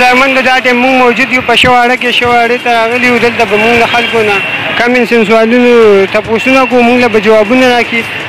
دایمن د داټه مو موجود یو په شواړه کې شواړه ته راغلی یو دلته به مونږ خلکو نه کمنټس سوالونو تاسو نه کوم مونږ به جوابونه راکړي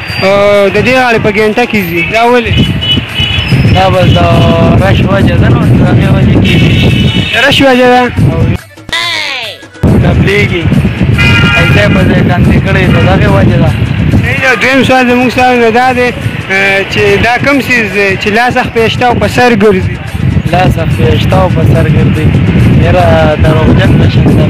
او د دې غاړې په ګنټه کې ځي دا ولې دا بس دا رش وجه ده نو دا مې وجه کې رش وجه ده دا بلیږي ایسه په ځای کاندې کړې دا دغه وجه ده یو دویم سوال زموږ سره نه دا دی چې دا کوم سیز دی چې لاس خپې شته او په سر ګرځي لاس خپې شته او په سر ګرځي یاره دروغجن بشي سر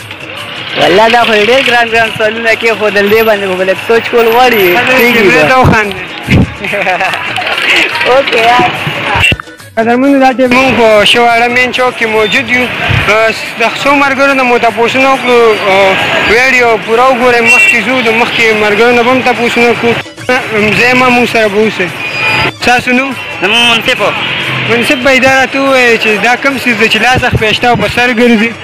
والله دا خو یې ډېر ګران ګران سوالونه کېښودل، دې باندې خو به لږ سوچ کول غواړي. کېږي به. اوکې یار. قدرمنو دا ټیم موږ په شو اړه مین چوک کې موجود یو د څو ملګرو نه مو تپوسونه وکړو ویډیو پوره وګورئ مخکې ځو د مخکې ملګرو نه به هم تپوسونه وکړو ځای ما موږ سره به اوسئ ستاسو نوم زموږ منصف منصف بھائی دا راته ووایه چې دا کوم څیز دی چې لاس اخ پېشته او په سر ګرځي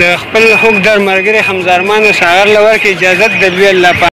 د خپل هوک در ملګري همزارمانو ساغر له ورکې اجازت د لوی الله پاک.